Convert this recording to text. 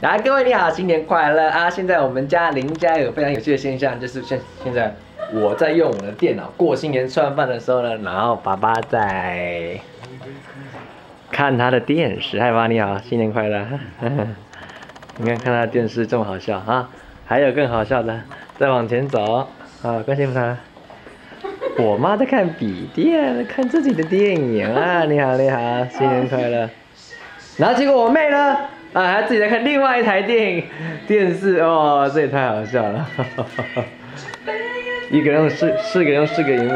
来，各位你好，新年快乐啊！现在我们家邻家有非常有趣的现象，就是现现在我在用我的电脑过新年吃完饭的时候呢，然后爸爸在看他的电视。嗨，爸，你好，新年快乐！你看看他的电视这么好笑啊！还有更好笑的，再往前走啊，关心不他。我妈在看笔电，看自己的电影啊！你好，你好，新年快乐！然后结果我妹呢，啊，还自己在看另外一台电影电视哦，这也太好笑了！一个人用四四个人用四个荧幕。